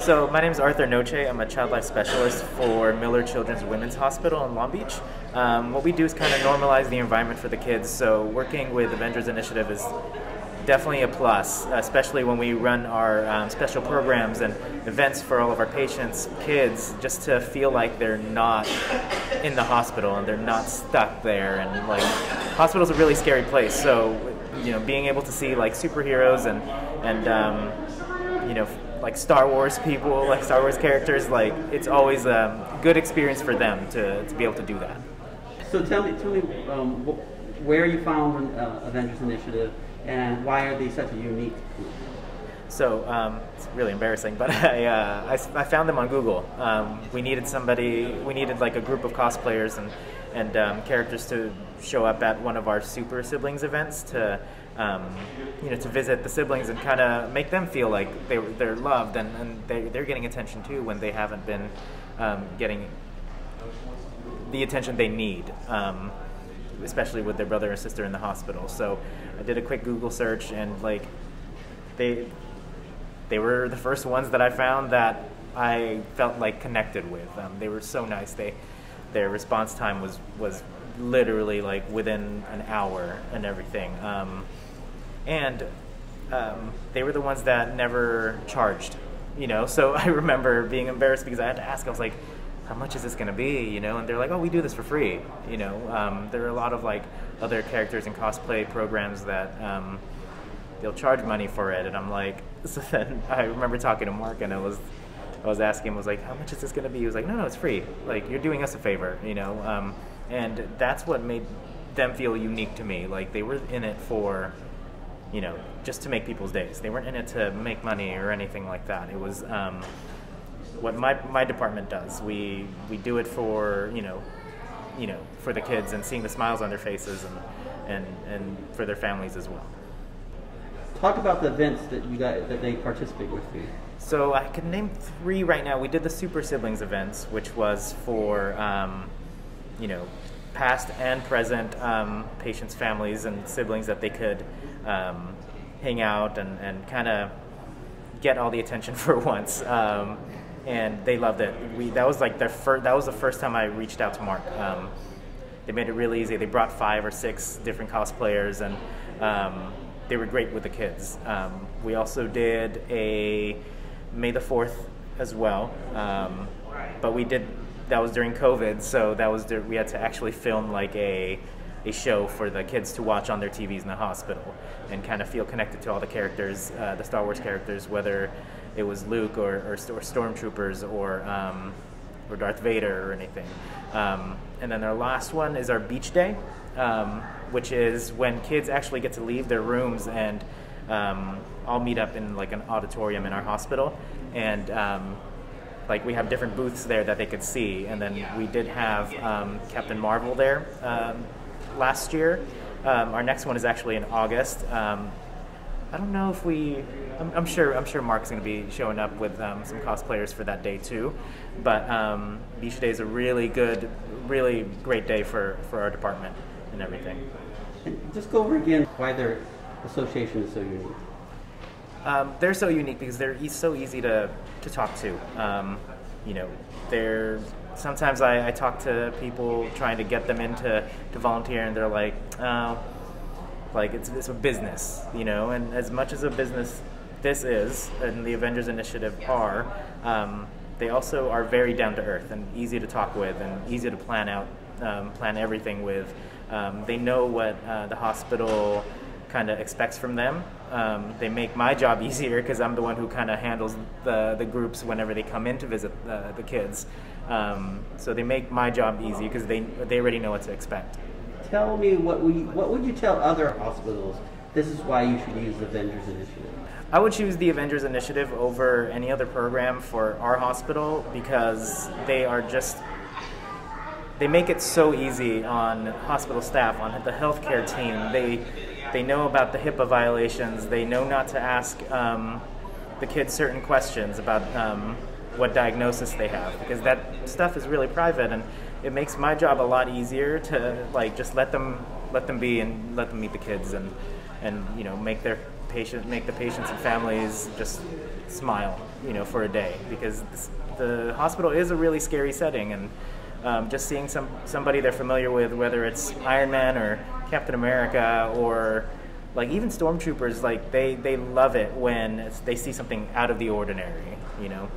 So my name is Arthur Noche. I'm a child life specialist for Miller Children's Women's Hospital in Long Beach. Um, what we do is kind of normalize the environment for the kids. So working with Avengers Initiative is definitely a plus, especially when we run our um, special programs and events for all of our patients, kids, just to feel like they're not in the hospital and they're not stuck there. And like, hospital's a really scary place. So, you know, being able to see like superheroes and and um, you know like Star Wars people, like Star Wars characters, like it's always a good experience for them to, to be able to do that. So tell me, tell me um, where you found uh, Avengers Initiative and why are they such a unique group? So um, it's really embarrassing, but I, uh, I, I, found them on Google. Um, we needed somebody, we needed like a group of cosplayers and, and um, characters to show up at one of our Super Siblings events to um, you know, to visit the siblings and kind of make them feel like they, they're loved and, and they, they're getting attention too when they haven't been um, getting the attention they need, um, especially with their brother or sister in the hospital. So I did a quick Google search and like they they were the first ones that I found that I felt like connected with. Um, they were so nice. They their response time was was literally like within an hour and everything. Um, and um, they were the ones that never charged, you know. So I remember being embarrassed because I had to ask. I was like, "How much is this going to be?" You know, and they're like, "Oh, we do this for free." You know, um, there are a lot of like other characters and cosplay programs that um, they'll charge money for it, and I'm like, so then I remember talking to Mark, and I was. I was asking him, I was like, how much is this going to be? He was like, no, no, it's free. Like, you're doing us a favor, you know? Um, and that's what made them feel unique to me. Like, they were in it for you know, just to make people's days. They weren't in it to make money or anything like that. It was um, what my, my department does. We we do it for you know, you know, for the kids and seeing the smiles on their faces and and and for their families as well. Talk about the events that you got that they participate with you. So I can name three right now. We did the Super Siblings events, which was for um, you know past and present um, patients' families and siblings that they could um, hang out and, and kind of get all the attention for once. Um, and they loved it. We that was like their first. That was the first time I reached out to Mark. Um, they made it really easy. They brought five or six different cosplayers, and um, they were great with the kids. Um, we also did a May the Fourth as well, but we did that was during COVID, so that was we had to actually film like a a show for the kids to watch on their TVs in the hospital and kind of feel connected to all the characters, uh, the Star Wars characters, whether it was Luke or, or, or Stormtroopers or um, or Darth Vader or anything. Um, and then our last one is our beach day, um, which is when kids actually get to leave their rooms and um, all meet up in like an auditorium in our hospital and um, like we have different booths there that they could see, and then we did have um, Captain Marvel there um, last year. Our next one is actually in August. I don't know if we. I'm, I'm, sure. I'm sure Mark's going to be showing up with um, some cosplayers for that day too. But um, Beach Day is a really good, really great day for for our department and everything. And just go over again why their association is so unique. Um, they're so unique because they're so easy to, to talk to. Um, you know, they're sometimes I, I, talk to people trying to get them into to volunteer, and they're like, oh, like it's, it's a business, you know. And as much as a business this is, and the Avengers Initiative are, um, they also are very down to earth and easy to talk with, and easy to plan out, um, plan everything with. Um, they know what uh, the hospital kind of expects from them. Um, they make my job easier because I'm the one who kind of handles the, the groups whenever they come in to visit the, the kids. Um, so they make my job easy because they, they already know what to expect. Tell me what you, what would you tell other hospitals? This is why you should use the Avengers Initiative. I would choose the Avengers Initiative over any other program for our hospital because they are just they make it so easy on hospital staff, on the healthcare team. They they know about the HIPAA violations. They know not to ask um, the kids certain questions about um, what diagnosis they have because that stuff is really private and it makes my job a lot easier to like just let them let them be and let them meet the kids and and you know make their patient, make the patients and families just smile, you know, for a day because this, the hospital is a really scary setting, and um, just seeing some somebody they're familiar with, whether it's Iron Man or Captain America or like even stormtroopers, like they they love it when they see something out of the ordinary, you know.